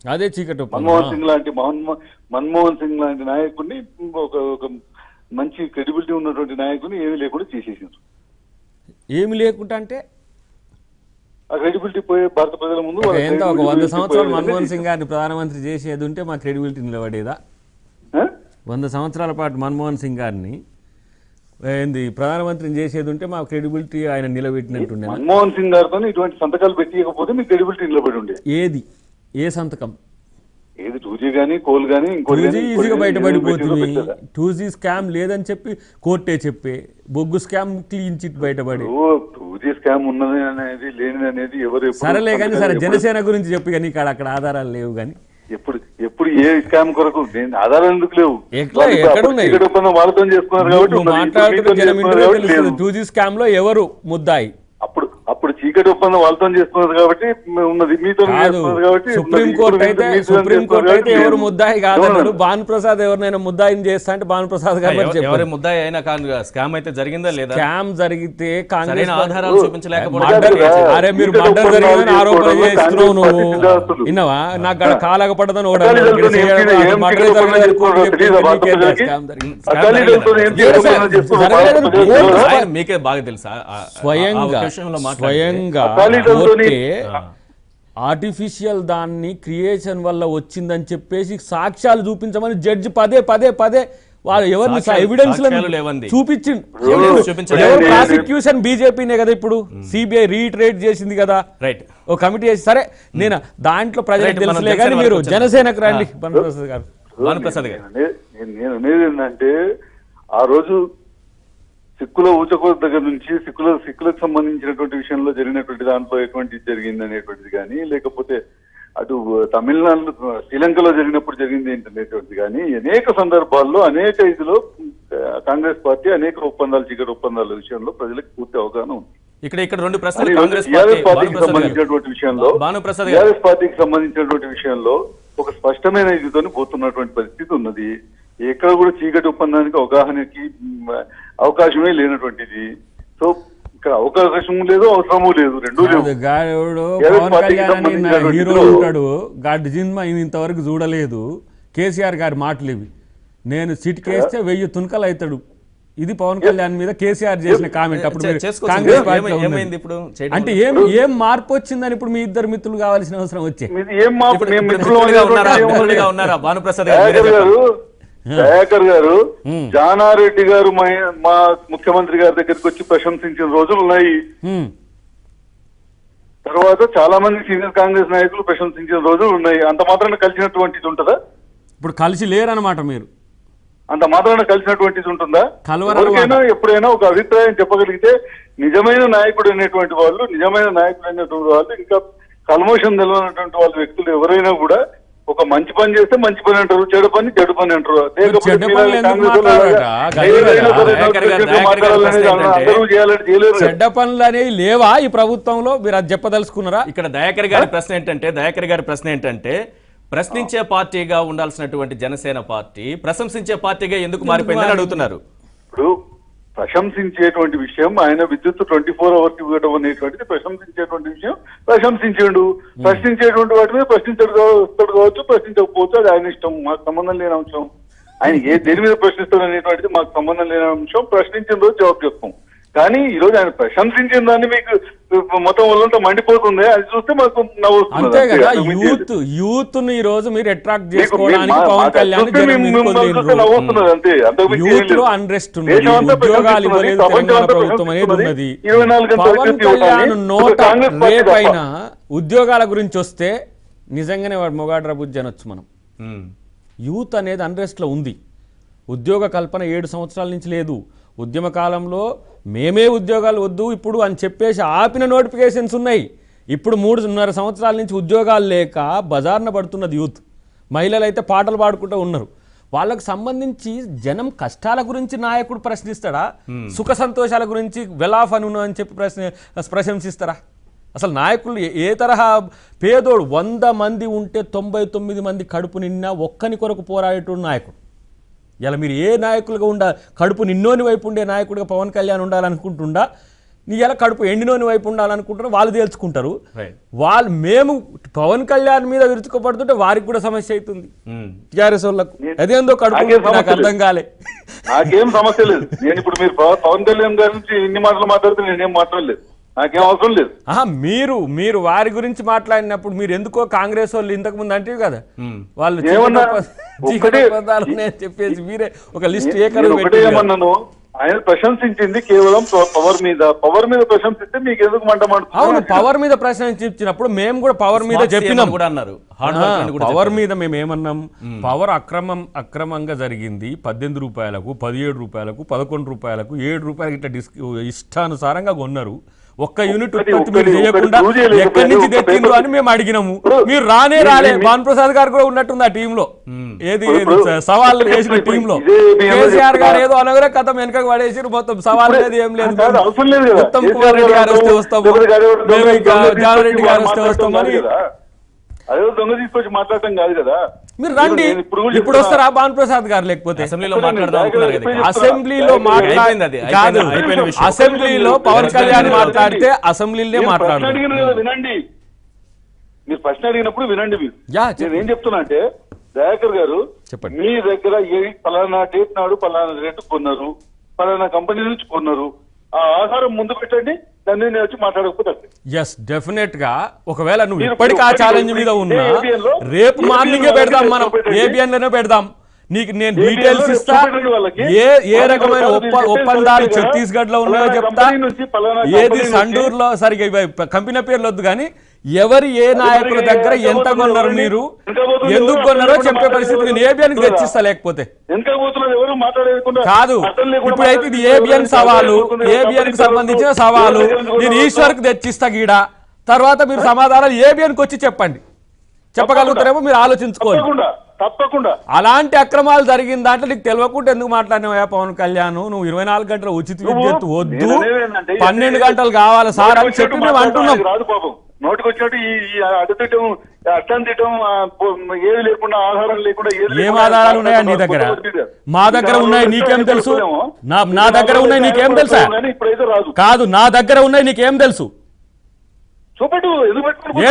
అదే చీకటి. మన్మోహన్ సింగ్ లాంటి మన్మో- మన్మోహన్ సింగ్ లాంటి నాయకుడిని ఒక ఒక మంచి క్రెడిబిలిటీ ఉన్నటువంటి నాయకుడిని ఏమీ లేకుండా చేసేసారు ఏమి లేకుండా అంటే ఆ క్రెడిబిలిటీ పోయే భారత ప్రజల ముందు ఎంత ఒక వంద సంవత్సరాలు మన్మోహన్ సింగ్. గారిని ప్రధానమంత్రి చేసేది ఉంటే మా క్రెడిబిలిటీ నిలబడేదా? వంద సంవత్సరాల పాటు మన్మోహన్ సింగ్ గారిని ఏంది ప్రధానమంత్రిని చేసేది ఉంటే మా క్రెడిబిలిటీ ఆయన నిలబెట్టినట్టుండే మన్మోహన్ సింగ్ గారితో ఇటువంటి సంతకాలు పెట్టియకపోతే మీ క్రెడిబిలిటీ నిలబడి ఉండే ఏది? ఏ సంతకం? ఏది టూ జీ కానీ కోల్ కానీ ఇంకోటి ఈజీగా బయటపడిపోతుంది? టూ జీ స్కామ్ లేదని చెప్పి కోర్టే చెప్పే. బొగ్గు స్కామ్ క్లీన్ చిట్ బయటపడి. ఓ, టూ జీ స్కామ్ ఉన్నది అనేది లేనిది అనేది ఎవరు సరేలే కానీ సరే జనసేన గురించి చెప్పి కానీ ఇక్కడ అక్కడ ఆధారాలు లేవు కానీ ఎప్పుడు ఎప్పుడు ఏ స్కామ్ కొరకు ఆధారాలు ఎందుకు లేవు? వాళ్ళతో చేసుకున్నారు కాబట్టి. టూ జీ స్కామ్లో ఎవరు ముద్దాయి? చీకటి ఒప్పందం వాళ్ళతో చేసుకున్నారు కాబట్టి ఉన్నది. మీతో కాదు. కాబట్టి సుప్రీం ఉన్నది. కోర్టు ఇప్పుడు అయితే మీతో సుప్రీం చేసుకున్నారు కోర్టు అయితే ఎవరు. ముద్దాయి కాదన్నాడు. భాను ప్రసాద్ ఎవరినైనా ముద్దాయిని చేస్తా అంటే భాను ప్రసాద్ గారు ఎవరి ముద్దాయి అయినా కానీ స్కామ్ అయితే జరిగిందా లేదా? స్కామ్ జరిగితే కాంగ్రెస్ ఆధారాలు కదా. అరే మీరు మర్డర్ జరిగిందని ఆరోపణ చేస్తున్నావు నువ్వు. విన్నావా? నాకు గడ కాలక పడదని మీకే బాగా తెలుసా. స్వయంగా మాట్లాడితే స్వయంగా ఆర్టిఫిషియల్ దాన్ని క్రియేషన్ వల్ల వచ్చిందని చెప్పేసి సాక్ష్యాలు చూపించమని జడ్జి పదే పదే పదే వాళ్ళు ఎవరిని ఎవిడెన్స్. చూపించింది. ప్రాసిక్యూషన్ బీజేపీనే కదా ఇప్పుడు? సిబిఐ రీట్రేట్ చేసింది కదా? రైట్ ఓ కమిటీ చేసి సరే నేను దాంట్లో ప్రజలకు తెలుసులే కానీ మీరు. జనసేనకు రండి బన్ప్రసాద్ గారు. భానుప్రసాద్ గారు. నేను అనే- నేను అనేది ఏంటంటే ఆ రోజు సిక్కుల ఊచకోత దగ్గర నుంచి సిక్కుల సిక్కులకు సంబంధించినటువంటి విషయంలో జరిగినటువంటి దాంట్లో ఎటువంటి జరిగింది అనేటువంటిది కానీ లేకపోతే అటు తమిళనాడు శ్రీలంకలో జరిగినప్పుడు జరిగింది ఏంటనేటువంటిది కానీ అనేక సందర్భాల్లో అనేక ఇదిలో కాంగ్రెస్ పార్టీ అనేక ఒప్పందాలు చీకటి ఒప్పందాల విషయంలో ప్రజలకు పూర్తి అవగాహన ఉంది. ఇక్కడ ఇక్కడ రెండు ప్రశ్నలు కాంగ్రెస్ పార్టీకి సంబంధించినటువంటి విషయంలో టీఆర్ఎస్ పార్టీకి సంబంధించినటువంటి విషయంలో ఒక స్పష్టమైన ఇదితో పోతున్నటువంటి పరిస్థితి ఉన్నది. ఎక్కడ కూడా చీకటి ఒప్పందానికి అవగాహనకి అవకాశమే లేనటువంటిది. సో ఇక్కడ అవకాశం లేదు అవసరము లేదు రెండూ లేవు. హీరో ఉంటాడు. గాడి సినిమా ఈయన ఇంతవరకు చూడలేదు. కేసీఆర్ గారి మాటలు ఇవి నేను సిట్కేస్తే వెయ్యి తునకలు అవుతాడు ఇది పవన్ కళ్యాణ్ మీద కేసీఆర్ చేసిన కామెంట్. అప్పుడు. కాంగ్రెస్ ఏం- పార్టీలో ఏమైంది ఉన్నది. ఇప్పుడు? చేయడం అంటే ఏం ఏం మార్పు వచ్చిందని ఇప్పుడు మీ ఇద్దరు మిత్రులు కావాల్సిన అవసరం వచ్చే. భానుప్రసాద్ గారు దయాకర్. గారు గారు జానారెడ్డి గారు మా- ముఖ్యమంత్రి గారి దగ్గరికి వచ్చి ప్రశంసించిన రోజులు ఉన్నాయి హ్మ్. తర్వాత చాలా మంది సీనియర్ కాంగ్రెస్ నాయకులు ప్రశంసించిన రోజులు ఉన్నాయి అంత మాత్రాన కలిసినటువంటిది ఉంటుందా ఇప్పుడు కలిసి లేరనమాట మీరు అంత మాత్రాన కలిసినటువంటిది ఉంటుందా. ఎవరికైనా ఎప్పుడైనా ఒక అభిప్రాయం చెప్పగలిగితే నిజమైన నాయకుడు అనేటువంటి వాళ్ళు నిజమైన నాయకుడు అనేటువంటి వాళ్ళు ఇంకా కల్మోషం తెలియనటువంటి వాళ్ళ వ్యక్తులు ఎవరైనా కూడా ఒక మంచి పని చేస్తే మంచి పని అంటారు చెడు పని చెడు పని అంటారు. చెడ్డ పనులు అనేవి లేవా ఈ ప్రభుత్వంలో? మీరు అది చెప్పదలుచుకున్నారా? ఇక్కడ దయాకర్ గారి ప్రశ్న ఏంటంటే దయాకర్ గారి ప్రశ్న ఏంటంటే ప్రశ్నించే పార్టీగా ఉండాల్సినటువంటి జనసేన పార్టీ ప్రశంసించే పార్టీగా ఎందుకు మారిపోయిందని అడుగుతున్నారు. ఇప్పుడు ప్రశంసించేటువంటి విషయం ఆయన విద్యుత్ ట్వంటీ ఫోర్ అవర్స్ ఇవ్వడం అనేటువంటిది ప్రశంసించేటువంటి విషయం. ప్రశంసించాడు. ప్రశ్నించేటువంటి వాటి మీద ప్రశ్నించడు కావచ్చు ప్రశ్నించకపోవచ్చు అది ఆయన ఇష్టం. మాకు సంబంధం లేని అంశం. ఆయన ఏ దేని మీద ప్రశ్నిస్తాడు అనేటువంటిది మాకు సంబంధం లేని అంశం. ప్రశ్నించిన రోజు జవాబు చెప్తాం. కానీ ఈ రోజు ఆయన ప్రశంసించిన దాన్ని మీకు మొత్తం వాళ్ళంతా మండిపోతుంది అది చూస్తే మాకు. అంతే కదా యూత్ యూత్ని ఈ రోజు మీరు అట్రాక్ట్ చేసుకోవడానికి పవన్ కళ్యాణ్ యూత్. లో అన్రెస్ట్ ఉన్నది ఉద్యోగాలు ఇవ్వలేదు తెలంగాణ అంతా ప్రభుత్వం అనేది. ఉన్నది ఇరవై నాలుగు గంటల పవన్ కళ్యాణ్ నోట. రేపైన ఉద్యోగాల గురించి వస్తే నిజంగానే వాడు మొగాడ్ర బుజ్జి అనొచ్చు మనం. యూత్ అనేది అన్రెస్ట్లో ఉంది ఉద్యోగ కల్పన ఏడు సంవత్సరాల నుంచి లేదు ఉద్యమ కాలంలో మేమే ఉద్యోగాలు వద్దు ఇప్పుడు అని చెప్పేసి ఆపిన నోటిఫికేషన్స్ ఉన్నాయి. ఇప్పుడు మూడున్నర సంవత్సరాల నుంచి ఉద్యోగాలు లేక బజార్న పడుతున్నది యూత్. మహిళలు అయితే పాటలు పాడుకుంటూ ఉన్నారు. వాళ్ళకు సంబంధించి జనం కష్టాల గురించి నాయకుడు ప్రశ్నిస్తాడా? సుఖ సంతోషాల గురించి వెలాఫ్ అను అని చెప్పి ప్రశ్న ప్రశంసిస్తారా? అసలు నాయకులు ఏ- తరహా పేదోడు వంద మంది ఉంటే తొంభై తొమ్మిది మంది కడుపు నిన్నా ఒక్కని కొరకు పోరాడేటువంటి నాయకుడు. ఇలా మీరు ఏ నాయకులుగా ఉండ కడుపు నిన్నోని వైపు ఉండే నాయకుడిగా పవన్ కళ్యాణ్ ఉండాలనుకుంటుండా? నీ ఎలా కడుపు ఎండినోని వైపు ఉండాలనుకుంటారు వాళ్ళు తేల్చుకుంటారు. వాళ్ళు మేము పవన్ కళ్యాణ్ మీద విరుచుకోపడుతుంటే వారికి కూడా సమస్య అవుతుంది. మ్మ్. టీఆర్ఎస్ వాళ్ళకు. అదేందో కడుపు నాకేం అర్థం కాలే. నాకేం సమస్య లేదు. నేను ఇప్పుడు మీరు పవ- పవన్ కళ్యాణ్ గారి నుంచి ఇన్ని మాటలు మాట్లాడితే నేనేం మాట్లాడలేదు. నాకేం అవసరం లేదు. ఆహా మీరు మీరు వారి గురించి మాట్లాడినప్పుడు మీరు ఎందుకో కాంగ్రెస్ వాళ్ళు ఇంతకు ముందు అంటే కదా. వాళ్ళు చెప్పేసి మీరే ఒక లిస్ట్ ఏమన్నాను? ఆయన ప్రశంసించింది కేవలం పవర్ మీద. పవర్ మీద ప్రశంసిస్తే మీకు ఎందుకు మంట అవును మండుతుంది? పవర్ మీద ప్రశ్న ఇచ్చినప్పుడు మేము కూడా పవర్ మీద చెప్పినాం. కూడా అన్నారు. పవర్. మీద మేము ఏమన్నాం? పవర్ అక్రమం అక్రమంగా జరిగింది. పద్దెనిమిది రూపాయలకు పదిహేడు రూపాయలకు పదకొండు రూపాయలకు ఏడు రూపాయలకి ఇట్లా డిస్ ఇష్టానుసారంగా కొన్నారు. ఒక్క యూనిట్ ఉత్పత్తి మీరు చేయకుండా. ఎక్కడి నుంచి తెచ్చిండ్రు అని మేము అడిగినాము. మీరు రానే రాలే భాను ప్రసాద్ గారు కూడా ఉన్నట్టుంది ఆ టీంలో ఏది సవాళ్ళు ఇప్పుడు టీంలో. కేసీఆర్ గారు ఏదో అనగానే కథం వెనకకు పడేసి మొత్తం సవాల్ లేదు ఏం లేదు. కాదు, అవసరం లేదు కదా. ఉత్తమ్ కుమార్ రెడ్డి గారు వస్తే వస్తాము. మేము ఇక జానారెడ్డి గారు వస్తే వస్తామని. అదే దొంగ తీసుకొచ్చి మాట్లాడటం కాదు కదా. మీరు రండి. ఇప్పుడు. వస్తారా భాను ప్రసాద్ గారు లేకపోతే? అసెంబ్లీలో మాట్లాడదాం. అసెంబ్లీలో అయిపోయింది అది, కాదు. అసెంబ్లీలో పవన్ కళ్యాణ్ మాట్లాడితే అసెంబ్లీలోనే నేను ప్రశ్న మాట్లాడు అడిగిన కదా వినండి. మీరు ప్రశ్న అడిగినప్పుడు వినండి మీరు. నేను ఏం చెప్తున్నా అంటే దయాకర్ గారు చెప్పండి. మీ దగ్గర ఏ పలానా డేట్ నాడు పలానా రేటు కొన్నారు? పలానా కంపెనీ నుంచి కొన్నారు? ఆ ఆధారం ముందు పెట్టండి దాన్ని నేను వచ్చి మాట్లాడకపోతే. ఎస్ డెఫినెట్గా ఒకవేళ నువ్వు ఇప్పటికీ ఆ ఛాలెంజ్ మీద ఉన్నా? రేపు మార్నింగే పెడదాం మనం. ఏబిఎన్లోనే పెడదాం నీకు నేను లో డీటెయిల్స్ ఇస్తా. ఏ ఏ రకమైన ఒప్పందాలు ఛత్తీస్గఢ్లో ఉన్నాయో చెప్తా ఏది కంపెనీ నుంచి- సండూరులో సరిగా ఇవి కంపెనీ పేర్లు వద్దు కానీ ఎవరు ఏ నాయకుల దగ్గర ఎంత కొన్నారు? మీరు ఎందుకు? కొన్నారో చెప్పే పరిస్థితి నేను? ఏబిఎన్? తెచ్చిస్తా లేకపోతే కాదు ఇప్పుడైతే ఇది. ఏబిఎన్ సవాలు ఏబిఎన్కి సంబంధించిన సవాలు నేను ఎవరు ఈశ్వర్కి తెచ్చిస్తా గీడ తర్వాత మీరు సమాధానాలు ఏబిఎన్కి వచ్చి చెప్పండి చెప్పగలుగుతారేమో మీరు ఆలోచించుకోండి తప్పకుండా. అలాంటి అక్రమాలు జరిగిన దాంట్లో నీకు తెలియకుండా ఎందుకు మాట్లాడినావా పవన్ కళ్యాణ్? నువ్వు ఇరవై నాలుగు గంటల ఉచిత విద్యుత్ వద్దు. పన్నెండు గంటలు కావాలి సార్ అని చెప్పి మేము అంటున్నాం. రాదు పాపం ఈ అడ్డతిట్టం తిట్టం పో- ఏది లేకుండా ఆధారం లేకుండా ఏం ఆధారాలు ఉన్నాయా నీ దగ్గర. మా దగ్గర ఉన్నాయి నీకేం తెలుసు? నా దగ్గర ఉన్నాయి నీకేం తెలుసా? కాదు నా దగ్గర ఉన్నాయి నీకేం తెలుసు? చూపెట్టు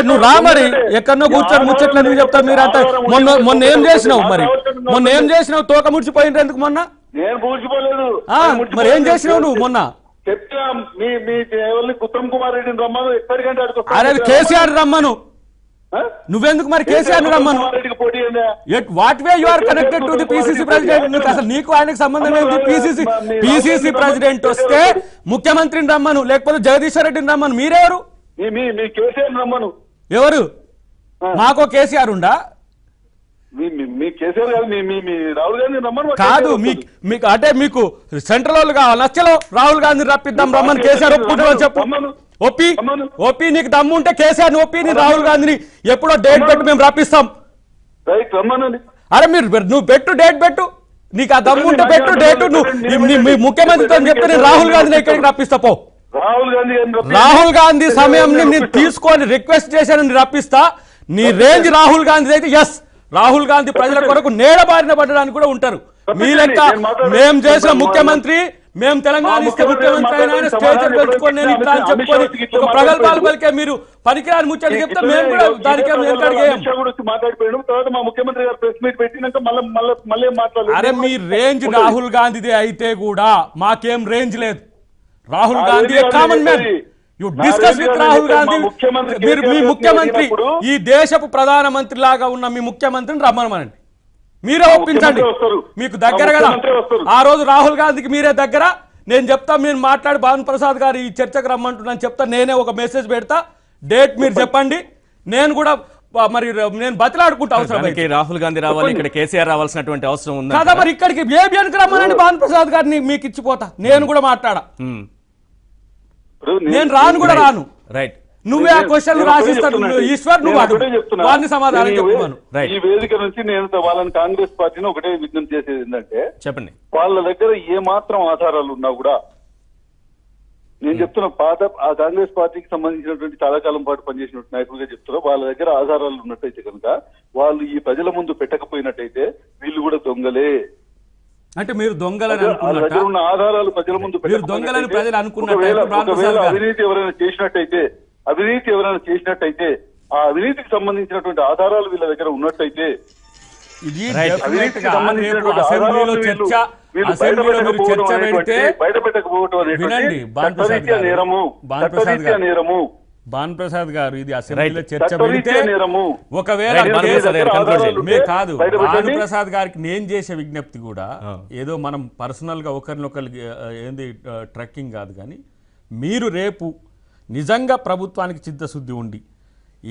నువ్వు రా మరి. ఎక్కడో కూర్చొని ముచ్చట్లు ఎందుకు చెప్తారు మీరంతా? మొన్న మొన్న ఏం చేసినావు మరి? మొన్న ఏం చేసినావు? తోక ముడిచిపోయింది ఎందుకు మొన్న? నేను పూడ్చిపోలేదు. ఆ, మరి ఏం చేసినావు నువ్వు మొన్న? చెప్తా మీ మీ ఎవరిని ఉత్తమ్ కుమార్ రెడ్డిని రమ్మను ఎక్కడికంటే అక్కడికి అరే. కేసీఆర్ రమ్మను? నువ్వెందుకు మరి కేసీఆర్ రమ్మను? What way you are connected to the PCC president అసలు నీకు ఆయనకు సంబంధం ఏంటి పిసిసి పిసిసి ప్రెసిడెంట్ వస్తే ముఖ్యమంత్రిని రమ్మను లేకపోతే జగదీశ్వర్ రెడ్డిని రమ్మను. మీరెవరు? మీ కేసీఆర్ రమ్మను. ఎవరు? మాకో కేసీఆర్ ఉండా? కాదు మీకు అంటే మీకు సెంట్రల్ వాళ్ళు కావాలి. నచ్చలో రాహుల్ గాంధీ రప్పిద్దాం రమ్మని కేసీఆర్ ఒప్పుకుంటామని చెప్పు. ఒప్పి ఒప్పి నీకు దమ్ము ఉంటే కేసీఆర్ ఒప్పి నీ రాహుల్ గాంధీని ఎప్పుడో డేట్ పెట్టి మేము రప్పిస్తాం. అరే మీరు నువ్వు పెట్టు డేట్ పెట్టు. నీకు ఆ దమ్ము ఉంటే పెట్టు డేట్. నువ్వు ముఖ్యమంత్రితో చెప్తే నేను రాహుల్ గాంధీని ఇక్కడికి రప్పిస్తా పో. రాహుల్ గాంధీ సమయం నేను. తీసుకొని రిక్వెస్ట్ చేశానని రప్పిస్తా. నీ రేంజ్ రాహుల్ గాంధీ అయితే ఎస్ రాహుల్ గాంధీ ప్రజల కొరకు నేడబారిన పడడానికి కూడా ఉంటారు. మీ లెక్క నేను మాట్లాడే- మేం చేసిన ముఖ్యమంత్రి మేము తెలంగాణ ఇస్తే ముఖ్యమంత్రి అయినా పెట్టుకొని నేను ఇట్లా అని చెప్పుకొని ఒక ప్రగల్భాలు. పలికే మీరు పనికిరాని ముచ్చట చెప్తే మేము కూడా దానికి ప్రజలు వెనకడిగేయం అమిత్ షా కూడా వచ్చి మాట్లాడిపోయాడు తర్వాత మా ముఖ్యమంత్రి గారు ప్రెస్ మీట్ పెట్టినాక మళ్ళీ మళ్ళీ మళ్ళీ ఏం మాట్లాడలేదు? అరే మీ రేంజ్ రాహుల్ గాంధీదే అయితే కూడా మాకేం రేంజ్ లేదు. Rahul Gandhi common man. You discuss with. Rahul Gandhi మీరు మీ ముఖ్యమంత్రి ఈ దేశపు ప్రధానమంత్రి లాగా ఉన్న మీ ముఖ్యమంత్రిని రమ్మనమనండి మీరే ఒప్పించండి. మీకు దగ్గర కదా. ఆ రోజు రాహుల్ గాంధీకి మీరే దగ్గర నేను చెప్తా మీరు మాట్లాడి భాను ప్రసాద్ గారు ఈ చర్చకు రమ్మంటున్నాను చెప్తా నేనే ఒక మెసేజ్ పెడతా డేట్ మీరు చెప్పండి నేను కూడా మరి నేను బతిలాడుకుంటా అవసరం రాహుల్ గాంధీ రావాలి ఇక్కడ కేసీఆర్ రావాల్సినటువంటి అవసరం ఉందా? కదా మరి ఇక్కడికి ఏబిఎన్కి రమ్మనండి భాను ప్రసాద్ గారిని మీకు ఇచ్చిపోతా. నేను కూడా మాట్లాడా. నేను రాను కూడా రాను. రైట్. నువ్వే ఆ క్వశ్చన్ రాసిస్తాను. ఈశ్వర్ నువ్వు అడుగు. సమాధానం Right. ఈ వేదిక నుంచి నేను వాళ్ళని కాంగ్రెస్ పార్టీని ఒకటే విజ్ఞప్తి చేసేది ఏంటంటే చెప్పండి. వాళ్ళ దగ్గర ఏ మాత్రం ఆధారాలు ఉన్నా కూడా నేను చెప్తున్న పాత ఆ కాంగ్రెస్ పార్టీకి సంబంధించినటువంటి చాలా కాలం పాటు పనిచేసిన నాయకులుగా చెప్తున్నా వాళ్ళ దగ్గర ఆధారాలు ఉన్నట్టయితే కనుక వాళ్ళు ఈ ప్రజల ముందు పెట్టకపోయినట్టయితే వీళ్ళు కూడా దొంగలే. అంటే మీరు దొంగలని ఉన్న ఆధారాలు ప్రజల ముందు దొంగలని ప్రజలు అవినీతి ఎవరైనా చేసినట్టయితే అవినీతి ఎవరైనా చేసినట్టయితే ఆ అవినీతికి సంబంధించినటువంటి ఆధారాలు వీళ్ళ దగ్గర ఉన్నట్టయితే ఇది అసెంబ్లీలో చర్చ అసెంబ్లీలో మీరు చర్చ పెడితే వినండి, గారు. ప్రసాద్ గారు ఇది అసెంబ్లీలో. చర్చ పెడితే ఒకవేళ కాదు పెట్టండి. ప్రసాద్ గారికి నేను చేసే విజ్ఞప్తి కూడా ఏదో మనం పర్సనల్గా ఒకరినొకరికి ఆ, ఏంది ట్రక్కింగ్ కాదు కానీ మీరు రేపు నిజంగా ప్రభుత్వానికి చిత్తశుద్ధి ఉండి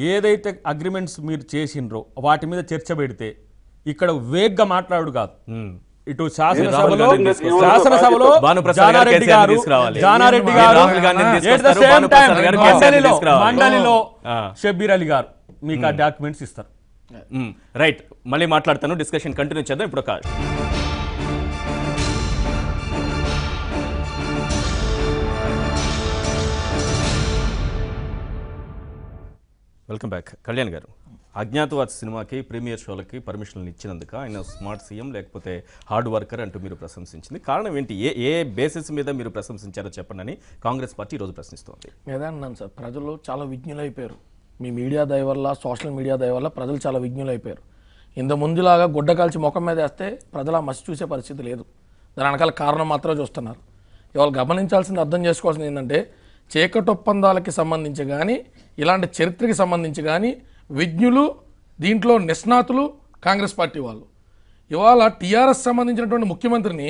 ఏదైతే అగ్రిమెంట్స్ మీరు చేసిండ్రో వాటి మీద చర్చ పెడితే ఇక్కడ వేగ్గా మాట్లాడు కాదు. ఇటు శాసనసభలో. శాసనసభలో జానారెడ్డి గారు. జానారెడ్డి గారు మండలిలో. షబ్బీర్ అలీ గారు మీకు ఆ డాక్యుమెంట్స్ ఇస్తారు. రైట్. మళ్ళీ మాట్లాడతాను. డిస్కషన్ కంటిన్యూ చేద్దాం. ఇప్పుడు ఒక వెల్కమ్ బ్యాక్. కళ్యాణ్ గారు. అజ్ఞాతవాసి సినిమాకి ప్రీమియర్ షోలకి పర్మిషన్లు ఇచ్చినందుకు ఆయన స్మార్ట్ సీఎం లేకపోతే హార్డ్ వర్కర్ అంటూ మీరు ప్రశంసించింది. కారణం ఏంటి? ఏ ఏ బేసిస్ మీద మీరు ప్రశంసించారో చెప్పండి అని కాంగ్రెస్ పార్టీ ఈరోజు ప్రశ్నిస్తోంది. అదే అన్నాను సార్ ప్రజలు చాలా విజ్ఞులైపోయారు. మీ మీడియా దయ వల్ల సోషల్ మీడియా దయ వల్ల ప్రజలు చాలా విజ్ఞులైపోయారు. ఇంత ముందులాగా గుడ్డ కాల్చి ముఖం మీద వేస్తే ప్రజలు ఆ మసి చూసే పరిస్థితి లేదు. దాని వెనకాల కారణం మాత్రమే చూస్తున్నారు. ఇవాళ గమనించాల్సింది అర్థం చేసుకోవాల్సింది ఏంటంటే చీకటి ఒప్పందాలకి సంబంధించి కానీ ఇలాంటి చరిత్రకి సంబంధించి కానీ విజ్ఞులు దీంట్లో నిష్ణాతులు కాంగ్రెస్ పార్టీ వాళ్ళు. ఇవాళ టీఆర్ఎస్ సంబంధించినటువంటి ముఖ్యమంత్రిని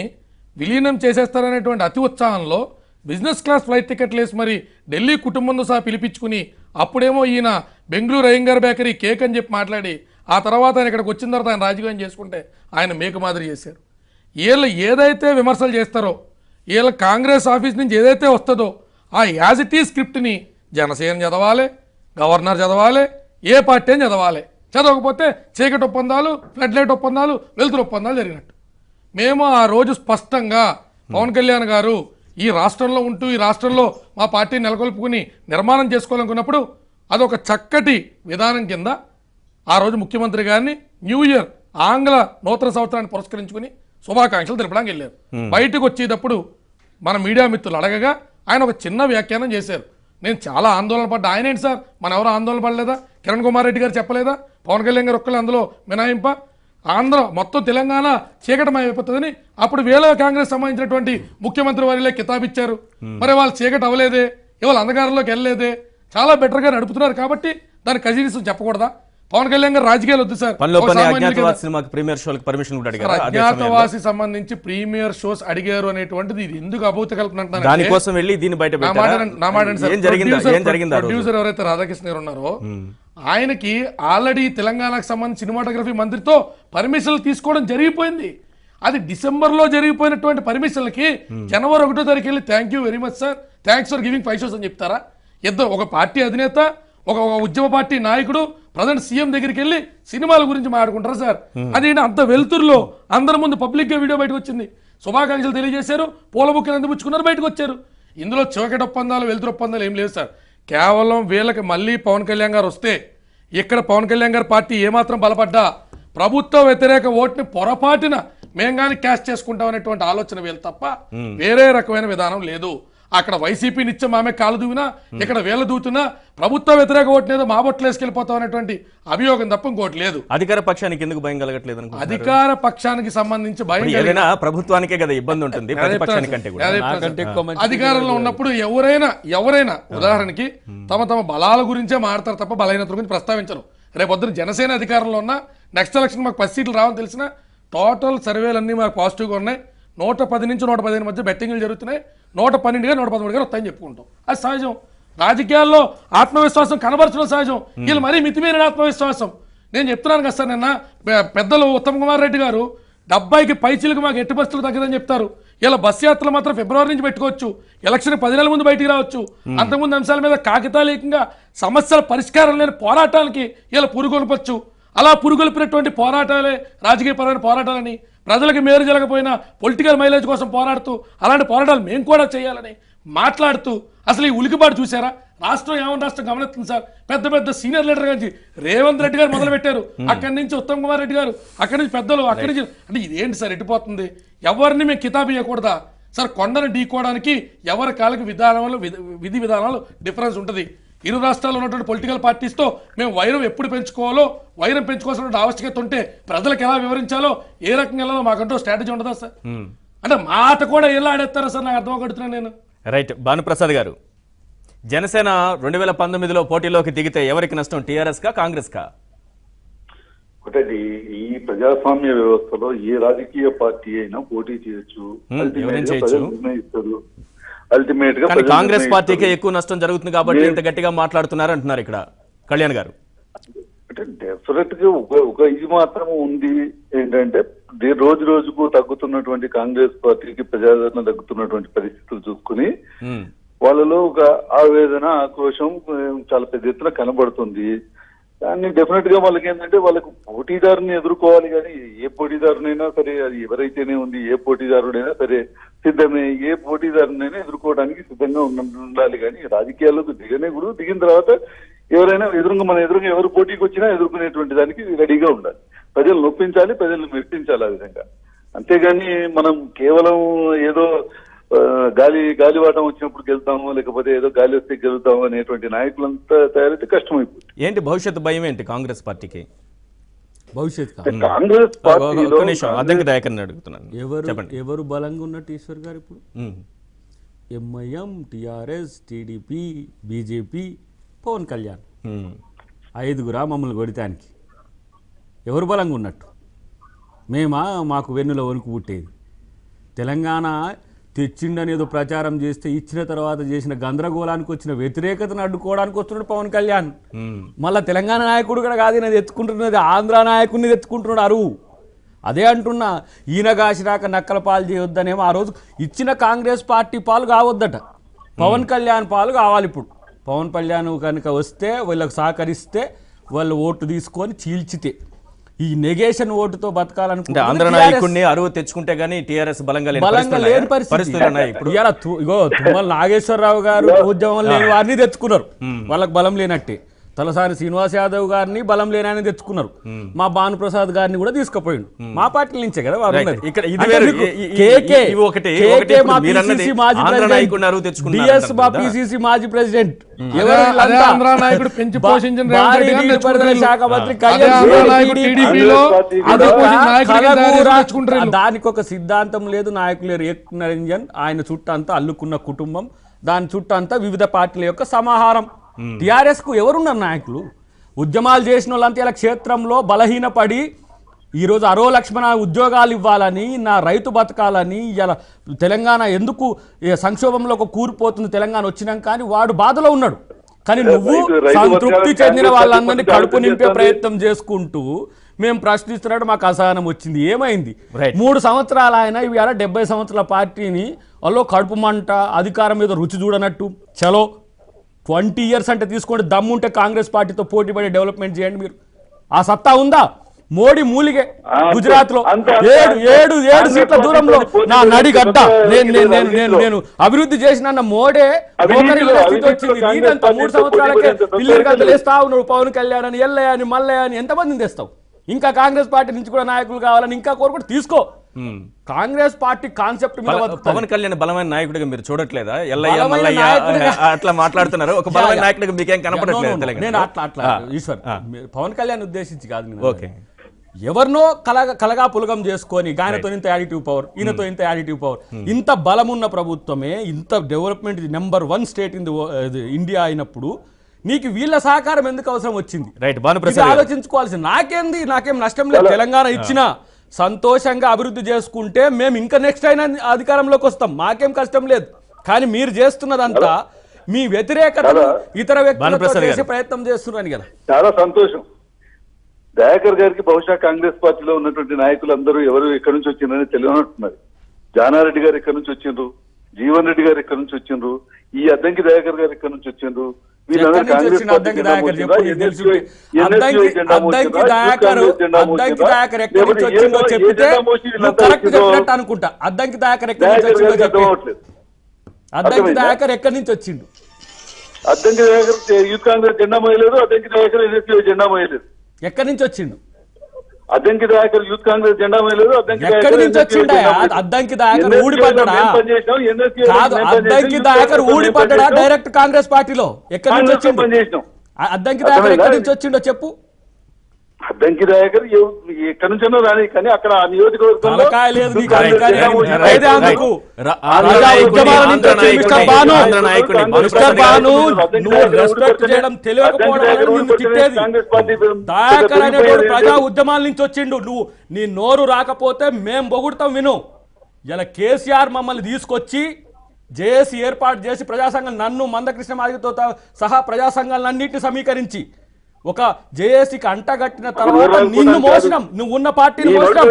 విలీనం చేసేస్తారనేటువంటి అతి ఉత్సాహంలో బిజినెస్ క్లాస్ ఫ్లైట్ టికెట్లు వేసి మరి ఢిల్లీ కుటుంబంతో సహా పిలిపించుకుని అప్పుడేమో ఈయన బెంగళూరు అయ్యంగార్ బేకరీ కేక్ అని చెప్పి మాట్లాడి ఆ తర్వాత ఆయన ఇక్కడికి వచ్చిన తర్వాత ఆయన రాజకీయం చేసుకుంటే ఆయన మేక మాదిరి చేశారు. వీళ్ళు ఏదైతే విమర్శలు చేస్తారో వీళ్ళ కాంగ్రెస్ ఆఫీస్ నుంచి ఏదైతే వస్తుందో ఆ యాజ్ ఇట్ ఈ స్క్రిప్ట్ని జనసేన చదవాలి గవర్నర్ చదవాలి ఏ పార్టీ అని చదవాలి. చదవకపోతే చీకటి ఒప్పందాలు ఫ్లడ్ లైట్ ఒప్పందాలు వెలుతురు ఒప్పందాలు జరిగినట్టు. మేము ఆ రోజు స్పష్టంగా పవన్ కళ్యాణ్ గారు ఈ రాష్ట్రంలో ఉంటూ ఈ రాష్ట్రంలో మా పార్టీ నెలకొల్పుకుని నిర్మాణం చేసుకోవాలనుకున్నప్పుడు అదొక చక్కటి విధానం కింద ఆ రోజు ముఖ్యమంత్రి గారిని న్యూ ఇయర్ ఆంగ్ల నూతన సంవత్సరాన్ని పురస్కరించుకుని శుభాకాంక్షలు తెలపడానికి వెళ్ళారు. బయటకు వచ్చేటప్పుడు మన మీడియా మిత్రులు అడగగా ఆయన ఒక చిన్న వ్యాఖ్యానం చేశారు. నేను చాలా ఆందోళన పడ్డా. ఆయన ఏంటి సార్? మన ఎవరు ఆందోళన పడలేదా? కిరణ్ కుమార్ రెడ్డి గారు చెప్పలేదా? పవన్ కళ్యాణ్ గారు ఒక్కళ్ళు అందులో మినాయింప ఆంధ్ర మొత్తం తెలంగాణ చీకటమయం అయిపోతుందని అప్పుడు వేల కాంగ్రెస్ సంబంధించినటువంటి ముఖ్యమంత్రి వారిలే కితాబ్ ఇచ్చారు మరి వాళ్ళు చీకటి అవ్వలేదే? ఇవాళ అంధకారంలోకి వెళ్ళలేదే? చాలా బెటర్గా నడుపుతున్నారు కాబట్టి దాని కజీనిసం చెప్పకూడదా? పవన్ కళ్యాణ్ గారు రాజకీయాలు వద్దు సార్. అజ్ఞాతవాసి సంబంధించి ప్రీమియర్ షోస్ అడిగారు అనేటువంటిది ఇది ఎందుకు అభూత కల్పన దానికోసం వెళ్ళి దీన్ని బయట? ప్రొడ్యూసర్ ఎవరైతే రాధాకృష్ణ గారు ఉన్నారో ఆయనకి ఆల్రెడీ తెలంగాణకు సంబంధించి సినిమాటోగ్రఫీ మంత్రితో పర్మిషన్లు తీసుకోవడం జరిగిపోయింది. అది డిసెంబర్లో జరిగిపోయినటువంటి పర్మిషన్లకి జనవరి ఒకటో తారీఖు వెళ్ళి thank you very much sir thanks for giving five shows అని చెప్తారా? ఇద్దరు ఒక పార్టీ అధినేత ఒక ఒక ఉద్యమ పార్టీ నాయకుడు ప్రజెంట్ సీఎం దగ్గరికి వెళ్ళి సినిమాల గురించి మాట్లాడుకుంటారా సార్ అదేంటి అంత వెలుతురులో అందరి ముందు పబ్లిక్గా వీడియో బయటకు వచ్చింది. శుభాకాంక్షలు తెలియజేశారు. పూల బుక్కలు అందిపుచ్చుకున్నారు బయటకు వచ్చారు. ఇందులో చీకటి ఒప్పందాలు వెలుతురు ఒప్పందాలు ఏం లేవు సార్ కేవలం వీళ్ళకి మళ్ళీ పవన్ కళ్యాణ్ గారు వస్తే ఇక్కడ పవన్ కళ్యాణ్ గారి పార్టీ ఏమాత్రం బలపడ్డా? ప్రభుత్వ వ్యతిరేక ఓటుని పొరపాటున మేం కానీ క్యాష్ చేసుకుంటాం అనేటువంటి ఆలోచన వీళ్ళు తప్ప వేరే రకమైన విధానం లేదు. అక్కడ వైసీపీ నిత్యం ఆమె కాలు దూవినా ఇక్కడ వీళ్ళ దూతున్నా ప్రభుత్వ వ్యతిరేక ఏదో మా బొట్లు వేసుకెళ్ళిపోతాం అనేటువంటి అభియోగం తప్ప ఇంకోటి లేదు. అధికార పక్షానికి ఎందుకు భయం కలగట్లేదు అనుకుంటున్నారు? అధికార పక్షానికి సంబంధించి భయం ప్రభుత్వానికే కదా ఇబ్బంది ఉంటుంది అధికారంలో ఉన్నప్పుడు ఎవరైనా ఎవరైనా ఉదాహరణకి తమ తమ బలాల గురించే మాడతారు తప్ప బలహీనతల గురించి ప్రస్తావించరు. రేపొద్దున జనసేన అధికారంలో ఉన్న నెక్స్ట్ ఎలక్షన్ మాకు పది సీట్లు రావని తెలిసిన టోటల్ సర్వేలన్నీ మాకు పాజిటివ్గా ఉన్నాయి. నూట పది నుంచి నూట పదిహేను మధ్య బెట్టింగ్లు జరుగుతున్నాయి. నూట పన్నెండుగా నూట పదమూడుగా వస్తాయని చెప్పుకుంటాం. అది సహజం. రాజకీయాల్లో ఆత్మవిశ్వాసం కనబరచడం సహజం. వీళ్ళు మరీ మితిమీరిన ఆత్మవిశ్వాసం. నేను చెప్తున్నాను కదా సార్ నిన్న పెద్దలు ఉత్తమ్ కుమార్ రెడ్డి గారు డెబ్బైకి పైచీలకు మాకు ఎట్టి బస్సులు తగ్గదని చెప్తారు. ఇలా బస్ యాత్రలు మాత్రం ఫిబ్రవరి నుంచి పెట్టుకోవచ్చు. ఎలక్షన్ పది నెలల ముందు బయటికి రావచ్చు. అంతకుముందు అంశాల మీద కాగితాలేకంగా సమస్యల పరిష్కారం లేని పోరాటాలకి ఇలా పురుగొల్పచ్చు. అలా పురుగొల్పినటువంటి పోరాటాలే రాజకీయపరమైన పోరాటాలని ప్రజలకు మేలు జరగకపోయినా పొలిటికల్ మైలేజ్ కోసం పోరాడుతూ అలాంటి పోరాటాలు మేము కూడా చేయాలని మాట్లాడుతూ అసలు ఈ ఉలికిపాటు చూసారా రాష్ట్రం ఏమని రాష్ట్రం గమనిస్తుంది సార్? పెద్ద పెద్ద సీనియర్ లీడర్ గారి రేవంత్ రెడ్డి గారు మొదలు పెట్టారు అక్కడి నుంచి ఉత్తమ్ కుమార్ రెడ్డి గారు అక్కడి నుంచి పెద్దలు అక్కడి నుంచి అంటే ఇదేంటి సార్ ఎట్టిపోతుంది ఎవరిని మేము కితాబు ఇవ్వకూడదా సార్ కొండను ఢీకోవడానికి ఎవరి కాళ్ళకి విధానాలు విధ- విధి విధానాలు డిఫరెన్స్ ఉంటుంది. ఇరు రాష్ట్రాల్లో ఉన్నటువంటి పొలిటికల్ పార్టీస్తో మేము వైరం ఎప్పుడు పెంచుకోవాలో వైరం పెంచుకోవాల్సిన ఆవశ్యకత ఉంటే ప్రజలకు ఎలా వివరించాలో ఏ రకంగా వెళ్ళాలో మాకంటూ స్ట్రాటజీ ఉండదా సార్? అంటే మాట కూడా ఎలా ఆడేస్తారా సార్ నాకు అర్థం కడుతున్నాను నేను. రైట్ భానుప్రసాద్ గారు జనసేన రెండు వేల పంతొమ్మిదిలో పోటీలోకి దిగితే ఎవరికి నష్టం టీఆర్ఎస్ కా కాంగ్రెస్ కా? ఒకటి ఈ ప్రజాస్వామ్య వ్యవస్థలో ఏ రాజకీయ పార్టీ అయినా పోటీ చేయొచ్చు. నిర్ణయిస్తారు. అల్టిమేట్గా కాంగ్రెస్. పార్టీకే ఎక్కువ నష్టం జరుగుతుంది కాబట్టి ఇంత గట్టిగా మాట్లాడుతున్నారు అంటున్నారు ఇక్కడ కళ్యాణ్ గారు. అంటే డెఫినెట్గా ఒక ఇది మాత్రం ఉంది. ఏంటంటే రోజు రోజుకు తగ్గుతున్నటువంటి కాంగ్రెస్ పార్టీకి ప్రజాదరణ తగ్గుతున్నటువంటి పరిస్థితులు చూసుకుని వాళ్ళలో ఒక ఆవేదన ఆక్రోశం చాలా పెద్ద ఎత్తున కనబడుతుంది. దాన్ని డెఫినెట్గా వాళ్ళకి ఏంటంటే వాళ్ళకు పోటీదారుని ఎదుర్కోవాలి కానీ ఏ పోటీదారునైనా సరే అది ఎవరైతేనే ఉంది ఏ పోటీదారుడైనా సరే సిద్ధమే. ఏ పోటీదారునైనా ఎదుర్కోవడానికి సిద్ధంగా ఉన్న- ఉండాలి కానీ రాజకీయాల్లోకి దిగనే కూడా దిగిన తర్వాత ఎవరైనా ఎదురుగా మన ఎదురుగా ఎవరు పోటీకి వచ్చినా ఎదుర్కొనేటువంటి దానికి రెడీగా ఉండాలి. ప్రజలు నొప్పించాలి ప్రజలను మెప్పించాలి ఆ విధంగా. అంతేగాని మనం కేవలం ఏదో గాలి గాలివాటం వచ్చినప్పుడు గెలుతాము లేకపోతే ఏదో గాలి వస్తే గెలుతాము అనేటువంటి నాయకులంతా తయారైతే కష్టమైపోతుంది. ఏంటి భవిష్యత్తు భయం ఏంటి కాంగ్రెస్ పార్టీకి? భవిష్యత్ కాంగ్రెస్ అడుగుతున్నాను. ఎవరు ఎవరు బలంగా ఉన్నట్టు ఈశ్వర్ గారు ఇప్పుడు? MIM TRS TDP BJP Pawan Kalyan. ఐదుగురా మమ్మల్ని కొడితానికి. ఎవరు బలంగా ఉన్నట్టు? మేమా? మాకు వెన్నులో వణుకు పుట్టేది. తెలంగాణ తెచ్చిండని ఏదో ప్రచారం చేస్తే ఇచ్చిన తర్వాత చేసిన గందరగోళానికి వచ్చిన వ్యతిరేకతను అడ్డుకోవడానికి వస్తున్నాడు పవన్ కళ్యాణ్. మళ్ళా తెలంగాణ నాయకుడు కూడా కాదు ఈయన తెచ్చుకుంటున్నది ఆంధ్ర నాయకుడిని తెచ్చుకుంటున్నాడు అరువు. అదే అంటున్నా ఈయన కాసినాక నక్కల పాలు చేయొద్దనేమో ఆ రోజు ఇచ్చిన కాంగ్రెస్ పార్టీ పాలు కావద్దట. పవన్ కళ్యాణ్ పాలు కావాలి ఇప్పుడు. పవన్ కళ్యాణ్ కనుక వస్తే వీళ్ళకి సహకరిస్తే వాళ్ళు ఓటు తీసుకొని చీల్చితే. ఈ నెగేషన్ ఓటుతో బతకాలనుకుంటే ఆంధ్ర నాయకుడిని అరువు తెచ్చుకుంటే గానీ టీఆర్ఎస్ బలంగా లేని బలంగా పరిస్థితులు లేని పరిస్థితులు ఉన్నాయి ఇప్పుడు? ఇగో తుమ్మల నాగేశ్వరరావు గారు ఉద్యమం లేని వారిని తెచ్చుకున్నారు. వాళ్ళకి బలం లేనట్టే. తలసాని శ్రీనివాస్ యాదవ్ గారిని బలం లేనని తెచ్చుకున్నారు. మా భానుప్రసాద్ గారిని కూడా తీసుకుపోయిండు. మా పార్టీ నుంచే కదా మాజీ ఆంధ్ర ప్రెసిడెంట్. శాఖ మంత్రి. దానికి ఒక సిద్ధాంతం లేదు. నాయకులు లేరు. ఏక్ నిరంజన్ ఆయన చుట్టూ అంతా అల్లుకున్న కుటుంబం దాని చుట్టూ అంతా వివిధ పార్టీల యొక్క సమాహారం. టిఆర్ఎస్కు ఎవరున్నారు నాయకులు? ఉద్యమాలు చేసిన వాళ్ళంతా ఇలా క్షేత్రంలో బలహీనపడి ఈరోజు అరో లక్ష్మణ ఉద్యోగాలు ఇవ్వాలని నా రైతు బతకాలని ఇలా తెలంగాణ ఎందుకు సంక్షోభంలో కూరిపోతుంది తెలంగాణ వచ్చినాక కానీ వాడు బాధలో ఉన్నాడు. కానీ నువ్వు సంతృప్తి చెందిన వాళ్ళందరినీ కడుపు నింపే. ప్రయత్నం చేసుకుంటూ మేము ప్రశ్నిస్తున్నాడు మాకు అసహనం వచ్చింది. ఏమైంది. మూడు సంవత్సరాలు ఆయన ఇవాళ డెబ్బై సంవత్సరాల పార్టీని వాళ్ళు కడుపు మంట అధికారం మీద రుచి చూడనట్టు. చలో. ట్వంటీ ఇయర్స్ అంటే తీసుకోండి దమ్ముంటే కాంగ్రెస్ పార్టీతో పోటీ పడి డెవలప్మెంట్ చేయండి మీరు. ఆ సత్తా ఉందా? మోడీ మూలిగే గుజరాత్లో. ఏడు ఏడు ఏడు సీట్ల దూరంలో నా నడి గడ్డ. నేను నేను నేను అభివృద్ధి చేసిన మోడే స్థితి వచ్చింది. మూడు సంవత్సరాలకే పిల్లలు సంతోషం లేస్తా ఉన్నాడు పవన్ కళ్యాణ్ అని ఎల్లయ్య అని మల్లయ్య అని ఎంతమందిని తెస్తావు? ఇంకా కాంగ్రెస్ పార్టీ నుంచి కూడా నాయకులు కావాలని ఇంకా కోరుకుంటూ తీసుకో. Congress party concept. Pawan Kalyan బలమైన నాయకుడిగా మీరు చూడట్లేదా? ఎల్లయ్య మల్లయ్య అట్లా మాట్లాడుతున్నారు. ఒక బలమైన నాయకుడిగా మీకేం కనపడట్లేదు నేను అట్లా అట్లా ఈశ్వర్ మీరు పవన్ కళ్యాణ్ ఉద్దేశించి కాదు నేను ఓకే. ఎవరినో కలగా కలగా పులగం చేసుకొని ఆయనతో ఇంత యాడిటివ్ పవర్ ఈయనతో ఇంత యాడిటివ్ పవర్ ఇంత బలమున్న ప్రభుత్వమే ఇంత development number one state in the India అయినప్పుడు నీకు వీళ్ళ సహకారం ఎందుకు అవసరం వచ్చింది? రైట్. ఆలోచించుకోవాల్సింది నాకేంది? నాకేం నష్టం లేదు తెలంగాణ ఇచ్చినా. సంతోషంగా అభివృద్ధి చేసుకుంటే మేము ఇంకా నెక్స్ట్ అయినా అధికారంలోకి వస్తాం. మాకేం కష్టం లేదు. కానీ మీరు చేస్తున్నదంతా మీ వ్యతిరేకతను ఇతర వ్యక్తులతో భానుప్రసాద్ చేసే గారు. ప్రయత్నం చేస్తున్నారని కదా. చాలా సంతోషం. దయాకర్ గారికి బహుశా కాంగ్రెస్ పార్టీలో ఉన్నటువంటి నాయకులందరూ ఎవరు ఎక్కడి నుంచి వచ్చిందని తెలియనట్టున్నారు. జానారెడ్డి గారు ఎక్కడి నుంచి వచ్చిండ్రు? జీవన్ రెడ్డి గారు ఎక్కడి నుంచి వచ్చిండ్రు? ఈ అద్దంకి దయాకర్ గారు ఎక్కడి నుంచి వచ్చిండ్రు? అద్దంకి దయాకర్. అద్దంకి- ఎక్కడి నుంచి వచ్చిందో నువ్వు కరెక్ట్? చెప్పినట్టు అనుకుంటా. అద్దంకి దయాకర్ ఎక్కడి నుంచి దయాకర్ వచ్చిందో గారికి చెప్పి. అర్థం అవ్వట్లేదు అద్దంకి అర్థమైందా? దయాకర్ ఎక్కడి నుంచి వచ్చిండు? అద్దంకి దయాకర్ యూత్ కాంగ్రెస్ జెండా మోయలేదు అద్దంకి దయాకర్ జెండా మోయలేదు. ఎక్కడి నుంచి వచ్చిండు? అద్దంకి దయాకర్ యూత్ కాంగ్రెస్ జెండా మోయలేదు అద్దంకి ఎక్కడి నుంచి వచ్చిండా. అద్దంకి దయాకర్ NSP ఊడిపడ్డా మేము పనిచేసినాం, NSP కాదు మేము పనిచేసినాం, అద్దంకి దయాకర్ ఊడిపడ్డా డైరెక్ట్ కాంగ్రెస్ పార్టీలో? ఎక్కడి నుంచి వచ్చిండు? అద్దంకి దయాకర్? ఎక్కడి నుంచి వచ్చిండో చెప్పు. అద్దంకి దయాకర్ ఎక్కడి రాని కానీ అక్కడ ఆ నియోజకవర్గంలో దయాకర్ ప్రజా ఉద్యమాల నుంచి వచ్చిండు. నువ్వు నీ నోరు రాకపోతే మేం పొగుడతాం విను. ఇలా కేసీఆర్ మమ్మల్ని తీసుకొచ్చి జేఏసీ ఏర్పాటు చేసి ప్రజా సంఘం నన్ను మందకృష్ణ మాదిరితో సహా ప్రజా సంఘాలన్నింటినీ సమీకరించి ఒక జేఏసీకి అంటగట్టిన తర్వాత నిన్ను మోసినాం. నువ్వు ఉన్న పార్టీని మోసినాం.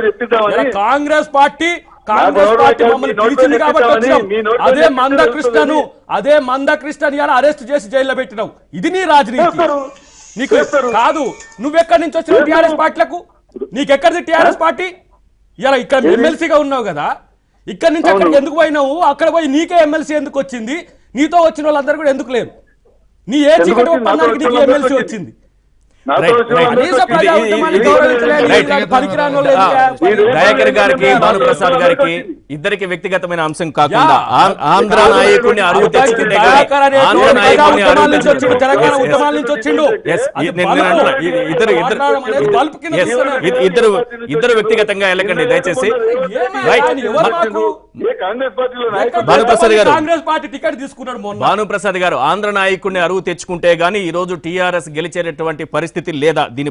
కాంగ్రెస్ పార్టీ కాంగ్రెస్ పార్టీ మమ్మల్ని పిలిచింది కాబట్టి వచ్చినాం. అదే మందకృష్ణను. అదే మందకృష్ణని ఇలా అరెస్ట్ చేసి జైల్లో పెట్టినావు. ఇది నీ రాజనీతి. నీకు. కాదు. నువ్వెక్కడి నుంచి వచ్చినావు టీఆర్ఎస్ పార్టీలకు? నీకెక్కడిది టీఆర్ఎస్ పార్టీ? ఇలా ఇక్కడ ఎమ్మెల్సీగా ఉన్నావు కదా. ఇక్కడ నుంచి అక్కడికి ఎందుకు పోయినావు? అక్కడ పోయి నీకే ఎమ్మెల్సీ ఎందుకు వచ్చింది? నీతో వచ్చిన వాళ్ళందరూ కూడా ఎందుకు లేరు? నీ ఏ చీకటి ఒప్పందానికి నీకు ఎమ్మెల్సీ వచ్చింది. దయాకర్ గారికి ఇది- భానుప్రసాద్ గారికి ఇది- ఇద్దరికి వ్యక్తిగతమైన అంశం కాకుండా ఆంధ్ర నాయకుడిని అరువు తెచ్చుకుంటే ఆంధ్ర నాయకుడిని అరువు తెలంగాణ ఉద్యమాల నుంచి వచ్చిండు. ఇద్దరు ఇద్దరు వ్యక్తిగతంగా వెళ్ళకండి దయచేసి. భానుప్రసాద్ గారు. కాంగ్రెస్ పార్టీ టికెట్ తీసుకున్నాడు మొన్న. భానుప్రసాద్ గారు ఆంధ్ర నాయకుడిని అరువు తెచ్చుకుంటే గానీ ఈ రోజు టీఆర్ఎస్ గెలిచేటటువంటి పరిస్థితి లేదా దీని